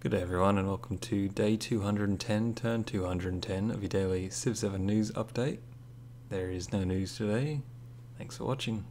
Good day everyone and welcome to day 210, turn 210 of your daily Civ 7 news update. There is no news today. Thanks for watching.